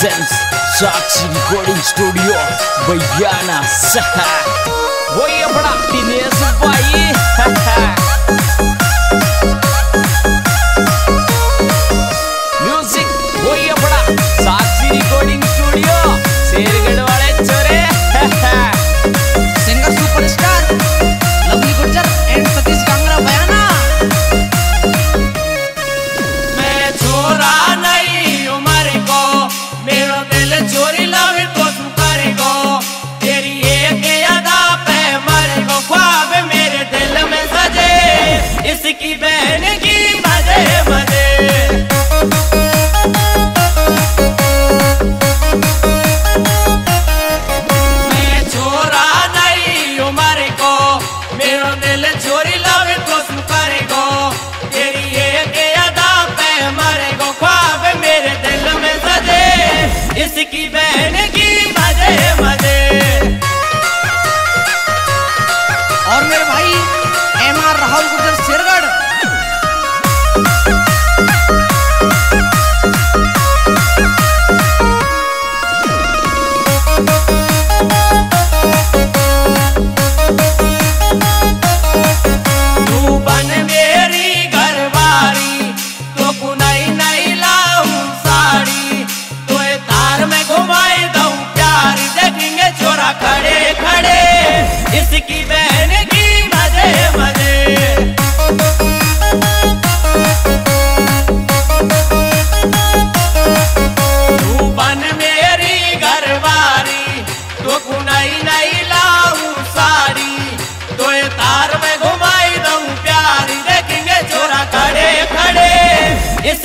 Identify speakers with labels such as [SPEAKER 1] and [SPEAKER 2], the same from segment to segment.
[SPEAKER 1] presents Sakshi recording studio
[SPEAKER 2] Bayana
[SPEAKER 3] सहा वही अपना दिनेश भाई
[SPEAKER 2] और मेरे भाई एम आर राहुल गुर्जर शेरगढ़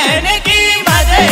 [SPEAKER 3] नैन की मज़े